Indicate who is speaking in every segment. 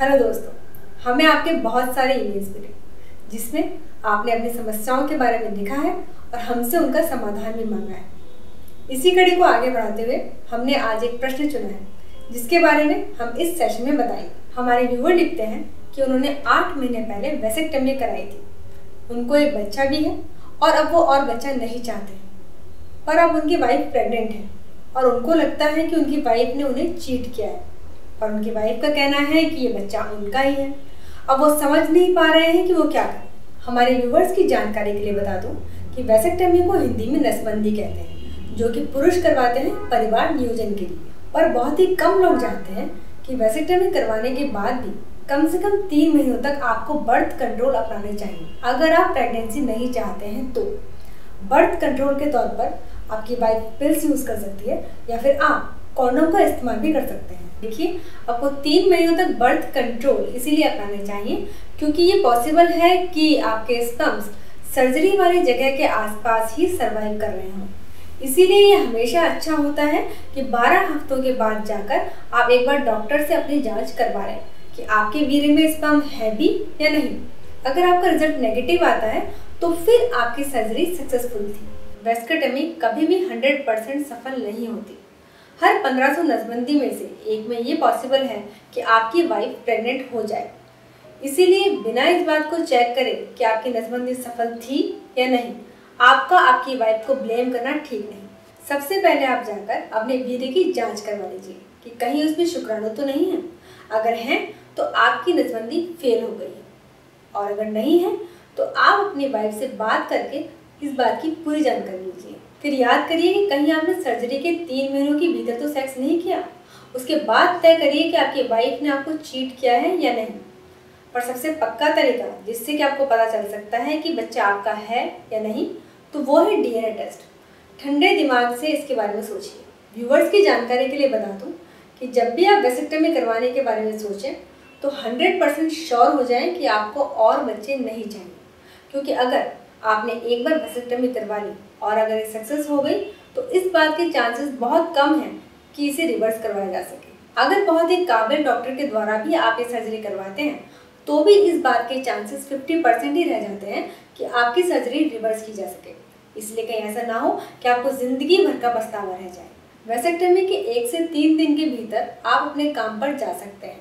Speaker 1: Hello दोस्तों, हमें आपके बहुत सारे ईमेल्स मिले, जिसमें आपने अपनी समस्याओं के बारे में लिखा है और हमसे उनका समाधान भी मांगा है। इसी कड़ी को आगे बढ़ाते हुए हमने आज एक प्रश्न चुना है, जिसके बारे में हम इस सेशन में बताएँगे। हमारे व्यूवर लिखते हैं कि उन्होंने आठ महीने पहले वेसेक्टमी कराई थी। उनको एक बच्चा भी है और अब वो और बच्चा नहीं चाहते। पर अब उनकी वाइफ प्रेग्नेंट है और उनको लगता है कि उनकी वाइफ ने उन्हें चीट किया है। और उनकी वाइफ का कहना है कि ये बच्चा उनका ही है। अब वो समझ नहीं पा रहे हैं कि वो क्या करें। हमारे व्यूवर्स की जानकारी के लिए बता दूँ कि वैसेक्टमी को हिंदी में नसबंदी कहते हैं, जो कि पुरुष करवाते हैं परिवार नियोजन के लिए। पर बहुत ही कम लोग जानते हैं कि वैसेक्टमी करवाने के बाद भी कम से कम तीन महीनों तक आपको बर्थ कंट्रोल अपनाने चाहिए। अगर आप प्रेगनेंसी नहीं चाहते हैं तो। बर्थ कंट्रोल के तौर पर आपकी वाइफ पिल्स यूज़ कर सकती है या फिर आप कॉन्डोम का इस्तेमाल भी कर सकते हैं। देखिए, आपको तीन महीनों तक बर्थ कंट्रोल इसीलिए अपनाने चाहिए, क्योंकि ये पॉसिबल है कि आपके स्टम्स सर्जरी वाली जगह के आसपास ही सर्वाइव कर रहे हों। इसीलिए ये हमेशा अच्छा होता है कि 12 हफ्तों के बाद जाकर आप एक बार डॉक्टर से अपनी जाँच करवा लें कि आपके वीर में स्पम है भी या नहीं। अगर आपका रिज़ल्ट नेगेटिव आता है तो फिर आपकी सर्जरी सक्सेसफुल थी। वेस्कटमी कभी भी 100 परसेंट सफल नहीं होती। हर 1500 नसबंदी में से एक में ये पॉसिबल है कि आपकी वाइफ प्रेग्नेंट हो जाए। इसीलिए बिना इस बात को चेक करें कि आपकी नसबंदी सफल थी या नहीं, आपका, आपकी वाइफ को ब्लेम करना ठीक नहीं। सबसे पहले आप जाकर अपने वीर्य की जाँच करवा लीजिए कि कहीं उसमें शुक्राणु तो नहीं है। अगर हैं तो आपकी नसबंदी फेल हो गई और अगर नहीं है तो आप अपनी वाइफ से बात करके इस बात की पूरी जानकारी लीजिए। फिर याद करिए कि कहीं आपने सर्जरी के तीन महीनों के भीतर तो सेक्स नहीं किया। उसके बाद तय करिए कि आपकी वाइफ ने आपको चीट किया है या नहीं। पर सबसे पक्का तरीका जिससे कि आपको पता चल सकता है कि बच्चा आपका है या नहीं तो वो है डीएनए टेस्ट ठंडे दिमाग से इसके बारे में सोचिए। व्यूवर्स की जानकारी के लिए बता दूँ कि जब भी आप वेसेक्टमी करवाने के बारे में सोचें तो 100 परसेंट श्योर हो जाएँ कि आपको और बच्चे नहीं चाहिए। क्योंकि अगर आपने एक बार वेसेक्टमी करवा ली। और अगर ये सक्सेस हो गई तो इस बात के चांसेस बहुत कम हैं कि इसे रिवर्स करवाया जा सके। अगर बहुत ही काबिल डॉक्टर के द्वारा भी आप ये सर्जरी करवाते हैं तो भी इस बात के चांसेस 50 परसेंट ही रह जाते हैं कि आपकी सर्जरी रिवर्स की जा सके। इसलिए कहीं ऐसा ना हो कि आपको ज़िंदगी भर का पछतावा रह जाए। वेसेक्टमी के एक से तीन दिन के भीतर आप अपने काम पर जा सकते हैं।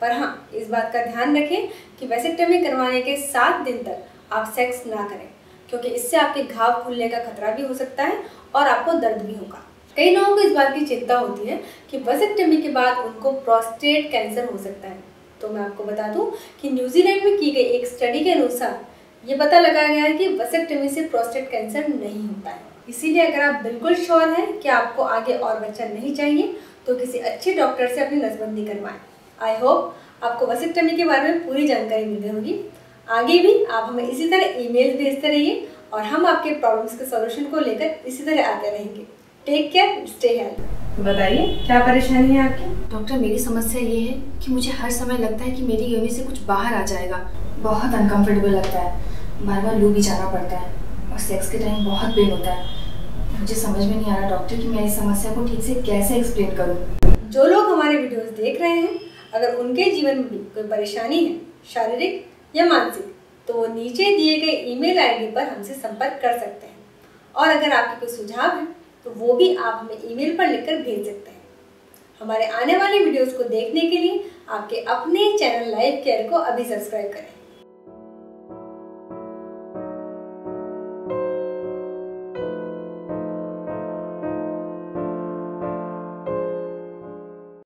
Speaker 1: पर हाँ इस बात का ध्यान रखें कि वेसेक्टमी करवाने के सात दिन तक आप सेक्स ना करें, क्योंकि इससे आपके घाव खुलने का खतरा भी हो सकता है और आपको दर्द भी होगा। कई लोगों को इस बात की चिंता होती है कि वसेक्टमी के बाद उनको प्रोस्टेट कैंसर हो सकता है। तो मैं आपको बता दूँ कि न्यूजीलैंड में की गई एक स्टडी के अनुसार ये पता लगाया गया है कि वसेक्टमी से प्रोस्टेट कैंसर नहीं होता है। इसीलिए अगर आप बिल्कुल श्योर हैं कि आपको आगे और बच्चा नहीं चाहिए तो किसी अच्छे डॉक्टर से अपनी नसबंदी करवाएँ। आई होप आपको वसेक्टमी के बारे में पूरी जानकारी मिल गई होगी। आगे भी आप हमें इसी तरह ईमेल भेजते रहिए और हम आपके प्रॉब्लम्स के सॉल्यूशन को लेकर इसी तरह आते रहेंगे। टेक केयर स्टे हेल्थ बताइए क्या परेशानी है आपकी?
Speaker 2: डॉक्टर मेरी समस्या ये है कि मुझे हर समय लगता है कि मेरी योनि से कुछ बाहर आ जाएगा। बहुत अनकंफर्टेबल लगता है। बार बार लू भी जाना पड़ता है और सेक्स के टाइम बहुत पेन होता है। मुझे समझ में नहीं आ रहा डॉक्टर कि मैं इस समस्या को ठीक से कैसे एक्सप्लेन करूँ?
Speaker 1: जो लोग हमारे वीडियोस देख रहे हैं अगर उनके जीवन में कोई परेशानी है शारीरिक या मानसिक तो नीचे दिए गए ईमेल आईडी पर हमसे संपर्क कर सकते हैं। और अगर आपके कोई सुझाव है तो वो भी आप हमें ईमेल पर लिखकर भेज सकते हैं। हमारे आने वाले वीडियोस को देखने के लिए आपके अपने चैनल लाइव केयर को अभी सब्सक्राइब करें।